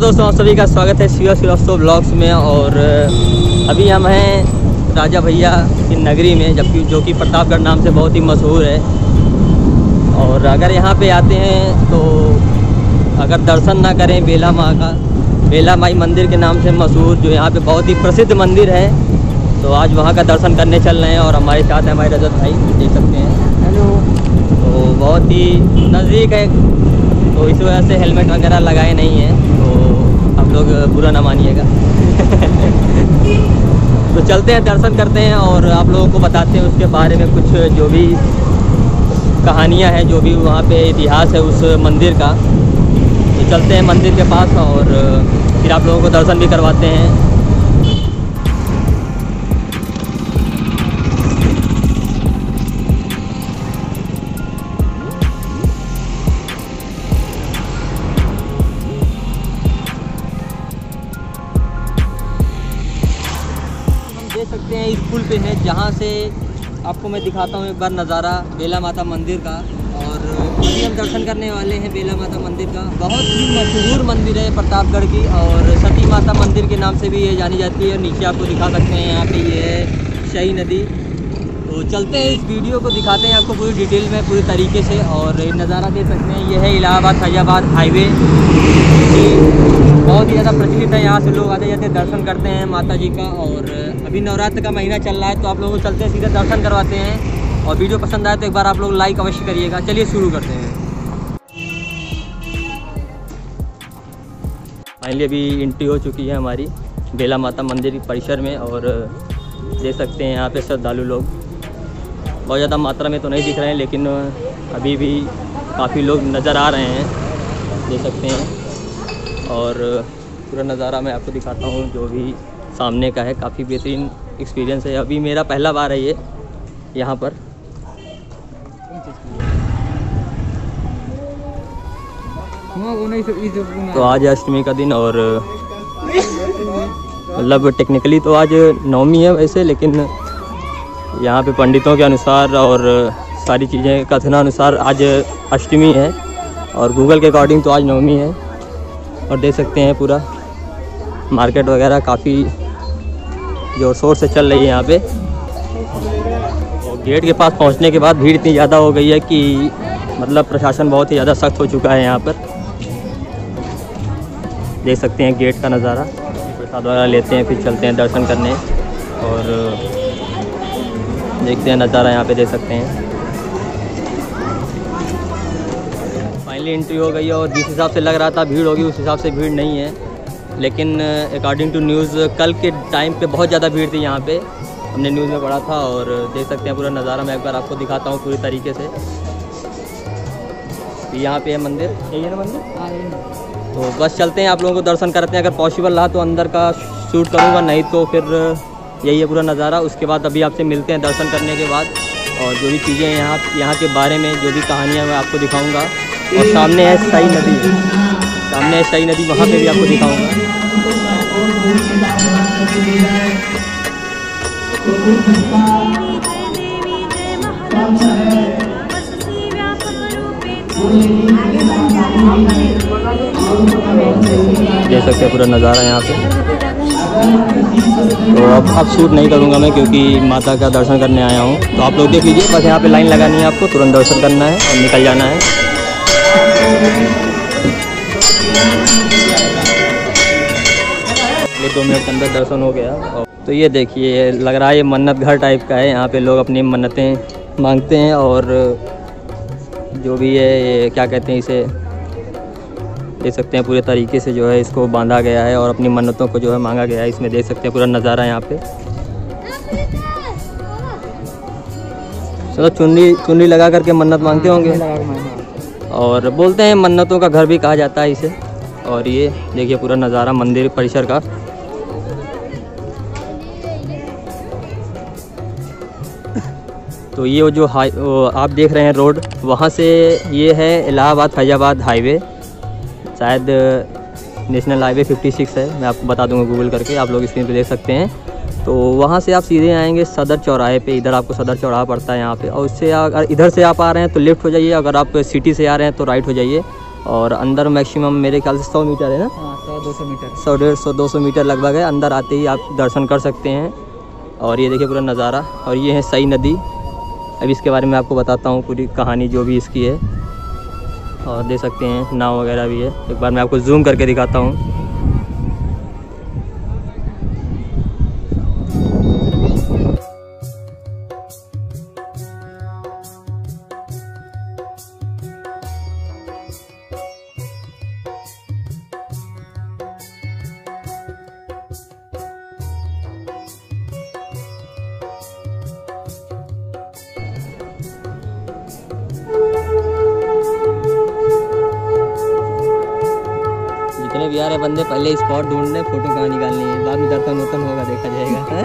नमस्कार दोस्तों आप सभी का स्वागत है शिवा श्रीवास्तव ब्लॉग्स में और अभी हम हैं राजा भैया की नगरी में जबकि जो कि प्रतापगढ़ नाम से बहुत ही मशहूर है। और अगर यहाँ पे आते हैं तो अगर दर्शन ना करें बेला माँ का बेला माई मंदिर के नाम से मशहूर जो यहाँ पे बहुत ही प्रसिद्ध मंदिर है तो आज वहाँ का दर्शन करने चल रहे हैं और हमारे साथ हैं हमारे रजत भाई देख सकते हैं। हेलो। तो बहुत ही नज़दीक है तो इस वजह से हेलमेट वगैरह लगाए नहीं हैं। आप लोग बुरा ना मानिएगा। तो चलते हैं, दर्शन करते हैं और आप लोगों को बताते हैं उसके बारे में कुछ जो भी कहानियाँ हैं, जो भी वहाँ पे इतिहास है उस मंदिर का। तो चलते हैं मंदिर के पास और फिर आप लोगों को दर्शन भी करवाते हैं। से आपको मैं दिखाता हूँ एक बार नज़ारा बेला माता मंदिर का और अभी हम दर्शन करने वाले हैं बेला माता मंदिर का। बहुत ही मशहूर मंदिर है प्रतापगढ़ की और सती माता मंदिर के नाम से भी ये जानी जाती है और नीचे आपको दिखा सकते हैं यहाँ पे ये है शही नदी। तो चलते हैं इस वीडियो को, दिखाते हैं आपको पूरी डिटेल में, पूरी तरीके से। और नज़ारा देख सकते हैं, ये है इलाहाबाद फैजाबाद हाईवे। बहुत ही ज़्यादा प्रचलित है, यहाँ से लोग आते जाते दर्शन करते हैं माता जी का। और अभी नवरात्र का महीना चल रहा है तो आप लोगों को चलते हैं, सीधे दर्शन करवाते हैं। और वीडियो पसंद आए तो एक बार आप लोग लाइक अवश्य करिएगा। चलिए शुरू करते हैं। फाइनली अभी एंट्री हो चुकी है हमारी, बेला माता मंदिर परिसर में। और देख सकते हैं यहाँ पे श्रद्धालु लोग। बहुत ज़्यादा मात्रा में तो नहीं दिख रहे हैं, लेकिन अभी भी काफ़ी लोग नज़र आ रहे हैं, देख सकते हैं। और पूरा नज़ारा मैं आपको दिखाता हूँ, जो भी सामने का है, काफ़ी बेहतरीन एक्सपीरियंस है। अभी मेरा पहला बार है ये, यहाँ पर। तो आज अष्टमी का दिन और मतलब टेक्निकली तो आज नवमी है वैसे, लेकिन यहाँ पे पंडितों के अनुसार और सारी चीज़ें, कथनानुसार आज अष्टमी है और गूगल के अकॉर्डिंग तो आज नवमी है और देख सकते हैं पूरा मार्केट वगैरह काफ़ी ज़ोर शोर से चल रही है यहाँ पे। गेट के पास पहुँचने के बाद भीड़ इतनी ज़्यादा हो गई है कि मतलब प्रशासन बहुत ही ज़्यादा सख्त हो चुका है यहाँ पर। देख सकते हैं गेट का नज़ारा। प्रसाद वगैरह लेते हैं, फिर चलते हैं दर्शन करने और देखते हैं नज़ारा यहाँ पे देख सकते हैं। फाइनली एंट्री हो गई है और जिस हिसाब से लग रहा था भीड़ होगी उस हिसाब से भीड़ नहीं है। लेकिन अकॉर्डिंग टू न्यूज़ कल के टाइम पे बहुत ज़्यादा भीड़ थी यहाँ पे। हमने न्यूज़ में पढ़ा था और देख सकते हैं पूरा नज़ारा। मैं एक बार आपको दिखाता हूँ पूरी तरीके से। यहाँ पे है मंदिर। यही है ना मंदिर? तो बस चलते हैं आप लोगों को दर्शन करते हैं। अगर पॉसिबल रहा तो अंदर का शूट करूँगा नहीं तो फिर यही है पूरा नज़ारा। उसके बाद अभी आपसे मिलते हैं दर्शन करने के बाद। और जो भी चीज़ें यहाँ यहाँ के बारे में, जो भी कहानियाँ मैं आपको दिखाऊँगा। और सामने है सई नदी। सामने है सई नदी, वहाँ पर भी आपको दिखाऊँगा। देख सकते हैं पूरा नज़ारा यहाँ पे। तो अब अब शूट नहीं करूँगा मैं क्योंकि माता का दर्शन करने आया हूँ। तो आप लोग देख लीजिए, बस यहाँ पे लाइन लगानी है आपको, तुरंत दर्शन करना है और निकल जाना है। दो मिनट के अंदर दर्शन हो गया। और तो ये देखिए लग रहा है ये मन्नत घर टाइप का है। यहाँ पे लोग अपनी मन्नतें मांगते हैं और जो भी है, ये क्या कहते हैं इसे देख सकते हैं पूरे तरीके से जो है इसको बांधा गया है और अपनी मन्नतों को जो है मांगा गया है इसमें देख सकते हैं पूरा नज़ारा यहाँ पे। चलो चुन्नी चुन्नी लगा करके मन्नत मांगते होंगे। और बोलते हैं मन्नतों का घर भी कहा जाता है इसे। और ये देखिए पूरा नज़ारा मंदिर परिसर का। तो ये वो जो हाई आप देख रहे हैं रोड वहाँ से ये है इलाहाबाद फैजाबाद हाईवे। शायद नेशनल हाईवे 56 है। मैं आपको बता दूँगा गूगल करके आप लोग स्क्रीन पे देख सकते हैं। तो वहाँ से आप सीधे आएँगे सदर चौराहे पे। इधर आपको सदर चौराहा पड़ता है यहाँ पे। और उससे अगर इधर से आप आ रहे हैं तो लेफ़्ट हो जाइए। अगर आप सिटी से आ रहे हैं तो राइट हो जाइए। और अंदर मैक्सिमम मेरे ख्याल से सौ मीटर है ना? हाँ सौ दो सौ मीटर। सौ डेढ़ सौ दो सौ मीटर लगभग है। अंदर आते ही आप दर्शन कर सकते हैं। और ये देखिए पूरा नज़ारा। और ये है सई नदी। अब इसके बारे में आपको बताता हूँ पूरी कहानी जो भी इसकी है। और देख सकते हैं। नाव वगैरह भी है। एक बार मैं आपको जूम करके दिखाता हूँ। जितने भी रहे बंदे पहले स्पॉट ढूंढ रहे फ़ोटो कहाँ निकालनी है? बाद में दर्शन वर्तन होगा, देखा जाएगा। है?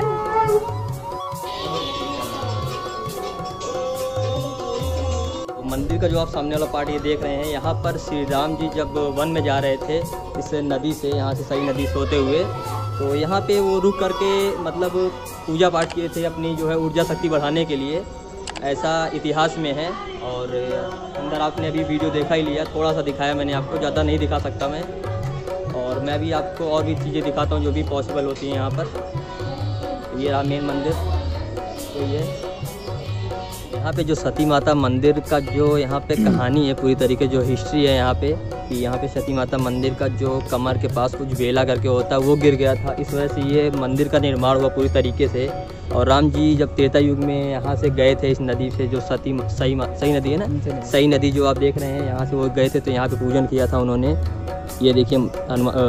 मंदिर का जो आप सामने वाला पार्ट ये देख रहे हैं, यहाँ पर श्री राम जी जब वन में जा रहे थे, इस नदी से, यहाँ से सही नदी से होते हुए तो यहाँ पे वो रुक करके मतलब पूजा पाठ किए थे अपनी जो है ऊर्जा शक्ति बढ़ाने के लिए। ऐसा इतिहास में है, और अंदर आपने अभी वीडियो देखा ही लिया, थोड़ा सा दिखाया मैंने आपको, ज़्यादा नहीं दिखा सकता मैं। मैं भी आपको और भी चीज़ें दिखाता हूँ जो भी पॉसिबल होती हैं यहाँ पर। ये रहा मेन मंदिर। तो ये यहाँ पे जो सती माता मंदिर का जो यहाँ पे कहानी है पूरी तरीके, जो हिस्ट्री है यहाँ पे। कि यहाँ पे सती माता मंदिर का जो कमर के पास कुछ बेला करके होता है वो गिर गया था। इस वजह से ये मंदिर का निर्माण हुआ पूरी तरीके से। और राम जी जब त्रेता युग में यहाँ से गए थे इस नदी से जो सती सही सही नदी है ना? सही नदी। जो आप देख रहे हैं यहाँ से वो गए थे तो यहाँ पे पूजन किया था उन्होंने। ये देखिए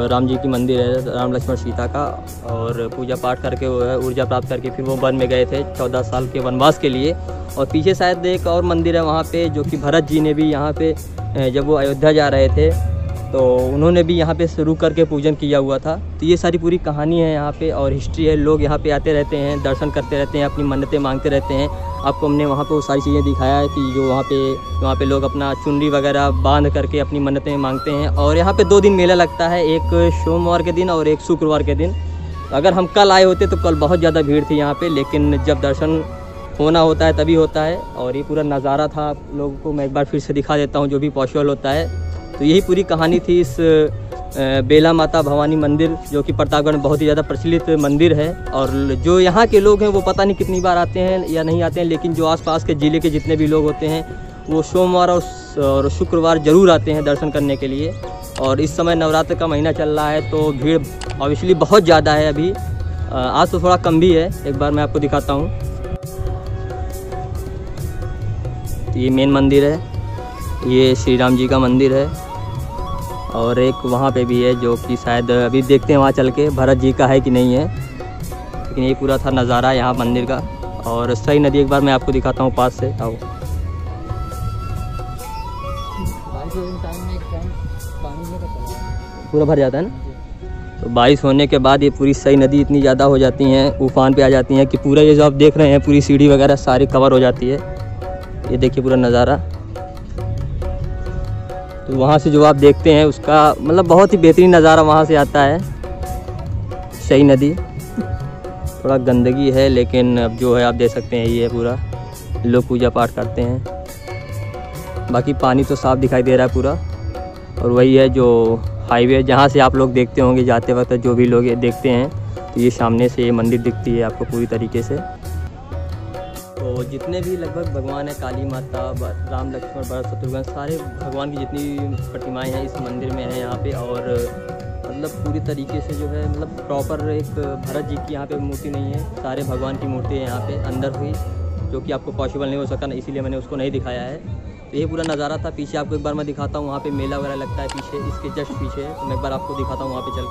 राम जी की मंदिर है राम लक्ष्मण सीता का। और पूजा पाठ करके वो है ऊर्जा प्राप्त करके फिर वो वन में गए थे चौदह साल के वनवास के लिए। और पीछे शायद एक और मंदिर है वहाँ पे जो कि भरत जी ने भी यहाँ पे जब वो अयोध्या जा रहे थे तो उन्होंने भी यहाँ पे शुरू करके पूजन किया हुआ था। तो ये सारी पूरी कहानी है यहाँ पे और हिस्ट्री है। लोग यहाँ पे आते रहते हैं, दर्शन करते रहते हैं, अपनी मन्नतें मांगते रहते हैं। आपको हमने वहाँ पे वो सारी चीज़ें दिखाया है कि जो वहाँ पे वहाँ पे लोग अपना चुनरी वगैरह बाँध करके अपनी मन्नतें मांगते हैं। और यहाँ पे दो दिन मेला लगता है, एक सोमवार के दिन और एक शुक्रवार के दिन। अगर हम कल आए होते तो कल बहुत ज़्यादा भीड़ थी यहाँ पर लेकिन जब दर्शन होना होता है, तभी होता है। और ये पूरा नज़ारा था आप लोगों को, मैं एक बार फिर से दिखा देता हूँ, जो भी पॉसिबल होता है। तो यही पूरी कहानी थी इस बेला माता भवानी मंदिर, जो कि प्रतापगढ़ में बहुत ही ज़्यादा प्रचलित मंदिर है। और जो यहाँ के लोग हैं, वो पता नहीं कितनी बार आते हैं या नहीं आते हैं, लेकिन जो आसपास के ज़िले के जितने भी लोग होते हैं, वो सोमवार और शुक्रवार ज़रूर आते हैं दर्शन करने के लिए। और इस समय नवरात्र का महीना चल रहा है तो भीड़ ऑब्वियसली बहुत ज़्यादा है अभी। आज तो थोड़ा कम भी है, एक बार मैं आपको दिखाता हूँ। ये मेन मंदिर है। ये श्री राम जी का मंदिर है। और एक वहाँ पे भी है जो कि शायद अभी देखते हैं वहाँ चल के, भरत जी का है कि नहीं है। लेकिन ये पूरा था नज़ारा यहाँ मंदिर का। और सही नदी एक बार मैं आपको दिखाता हूँ, पास से आओ। पूरा भर जाता है ना? तो बारिश होने के बाद ये पूरी सही नदी इतनी ज़्यादा हो जाती हैं, उफान पे आ जाती हैं कि पूरा ये जो आप देख रहे हैं, पूरी सीढ़ी वगैरह सारी कवर हो जाती है। ये देखिए पूरा नज़ारा। तो वहाँ से जो आप देखते हैं, उसका मतलब बहुत ही बेहतरीन नज़ारा वहाँ से आता है। सही नदी। थोड़ा गंदगी है, लेकिन अब जो है, आप देख सकते हैं, ये पूरा। लोग पूजा पाठ करते हैं। बाकी पानी तो साफ़ दिखाई दे रहा है पूरा। और वही है जो हाईवे, जहाँ से आप लोग देखते होंगे, जाते वक्त जो भी लोग देखते हैं तो ये सामने से ये मंदिर दिखती है आपको पूरी तरीके से। जितने भी लगभग भगवान है, काली माता राम लक्ष्मण भरत शत्रुघ्न, सारे भगवान की जितनी प्रतिमाएँ हैं, इस मंदिर में हैं यहाँ पे और मतलब पूरी तरीके से जो है मतलब प्रॉपर एक भरत जी की यहाँ पे मूर्ति नहीं है, सारे भगवान की मूर्ति है यहाँ पे, अंदर हुई, जो कि आपको पॉसिबल नहीं हो सका इसीलिए मैंने उसको नहीं दिखाया है। तो ये पूरा नज़ारा था, पीछे आपको एक बार मैं दिखाता हूँ, वहाँ पे मेला वगैरह लगता है पीछे, इसके जस्ट पीछे तो मैं एक बार आपको दिखाता हूँ वहाँ पे चल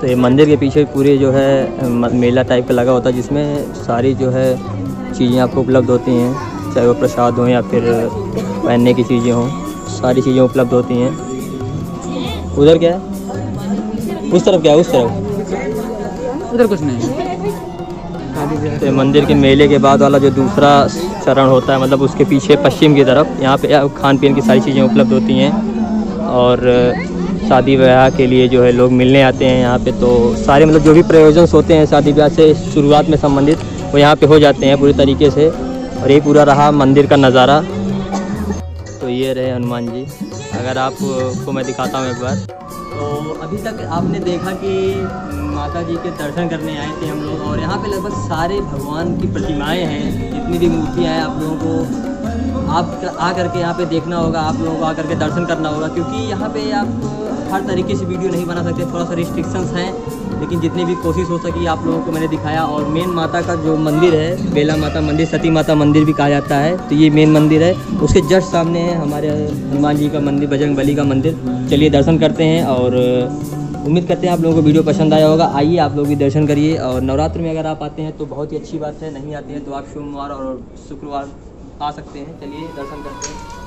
तो ये मंदिर के पीछे पूरे जो है मेला टाइप का लगा होता है जिसमें सारी जो है चीज़ें आपको उपलब्ध होती हैं चाहे वो प्रसाद हो या फिर पहनने की चीज़ें हों सारी चीज़ें उपलब्ध होती हैं। उधर क्या है? उस तरफ़ क्या है? उस तरफ़। उधर कुछ नहीं। तो मंदिर के मेले के बाद वाला जो दूसरा चरण होता है मतलब उसके पीछे पश्चिम की तरफ़ यहाँ पे खान पीन की सारी चीज़ें उपलब्ध होती हैं। और शादी ब्याह के लिए जो है लोग मिलने आते हैं यहाँ पे तो सारे मतलब जो भी प्रयोजन होते हैं शादी ब्याह से शुरुआत में संबंधित, वो यहाँ पे हो जाते हैं पूरी तरीके से। और ये पूरा रहा मंदिर का नज़ारा। तो ये रहे हनुमान जी। अगर आपको मैं दिखाता हूँ एक बार। तो अभी तक आपने देखा कि माता जी के दर्शन करने आए थे हम लोग, और यहाँ पे लगभग सारे भगवान की प्रतिमाएँ हैं, जितनी भी मूर्तियाँ हैं आप लोगों को आप आ करके यहाँ पे देखना होगा, आप लोगों को आ करके दर्शन करना होगा, क्योंकि यहाँ पे आप हर तरीके से वीडियो नहीं बना सकते, थोड़ा सा रिस्ट्रिक्शंस हैं, लेकिन जितनी भी कोशिश हो सकी आप लोगों को मैंने दिखाया। और मेन माता का जो मंदिर है, बेला माता मंदिर, सती माता मंदिर भी कहा जाता है तो ये मेन मंदिर है। उसके जस्ट सामने है हमारे हनुमान जी का मंदिर, बजरंग बली का मंदिर। चलिए दर्शन करते हैं और उम्मीद करते हैं आप लोगों को वीडियो पसंद आया होगा। आइए आप लोग भी दर्शन करिए। और नवरात्र में अगर आप आते हैं तो बहुत ही अच्छी बात है, नहीं आते हैं तो आप सोमवार और शुक्रवार आ सकते हैं। चलिए दर्शन करते हैं।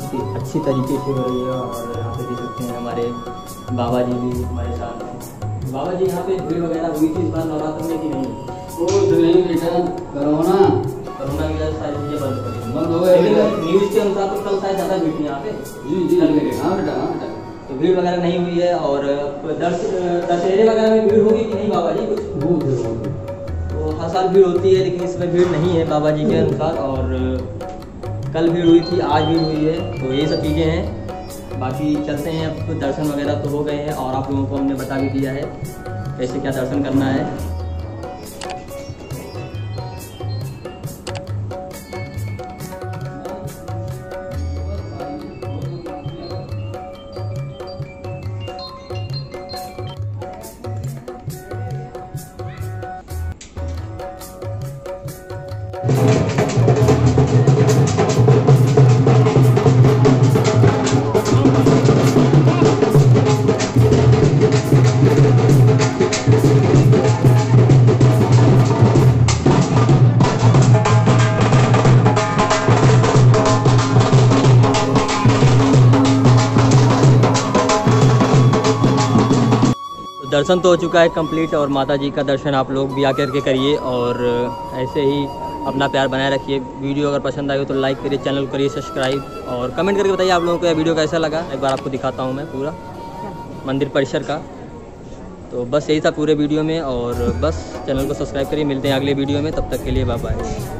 सफ़ाई अच्छी तरीके से हो रही है और यहाँ पे देख सकते हैं हमारे बाबा जी भी हमारे साथ हैं। बाबा जी यहाँ पे भीड़ वगैरह हुई थी इस बार नवरात्र में कि नहीं? वो तो नहीं बेटा करोना। करोना की वजह से सारी चीज़ें बंद कर बंद हो गए लेकिन न्यूज़ के अनुसार तो कल शायद ज़्यादा भीड़ थी यहाँ पे। जी जी हाँ बेटा हाँ बेटा। तो भीड़ वगैरह नहीं हुई है और दशहरे वगैरह में भीड़ होगी कि नहीं बाबा जी कुछ बहुत है बहुत है। तो हर साल भीड़ होती है लेकिन इसमें भीड़ नहीं है बाबा जी के अनुसार और कल भीड़ हुई थी, आज भीड़ हुई है तो ये सब चीज़ें हैं। बाकी चलते हैं अब, दर्शन वगैरह तो हो गए हैं और आप लोगों को हमने बता भी दिया है, कैसे क्या दर्शन करना है। दर्शन तो हो चुका है कंप्लीट और माता जी का दर्शन आप लोग भी आकर के करिए और ऐसे ही अपना प्यार बनाए रखिए। वीडियो अगर पसंद आए तो लाइक करिए चैनल को करिए सब्सक्राइब और कमेंट करके बताइए आप लोगों को यह वीडियो कैसा लगा। एक बार आपको दिखाता हूँ मैं पूरा। मंदिर परिसर का। तो बस यही था पूरे वीडियो में और बस चैनल को सब्सक्राइब करिए। मिलते हैं अगले वीडियो में। तब तक के लिए बाय बाय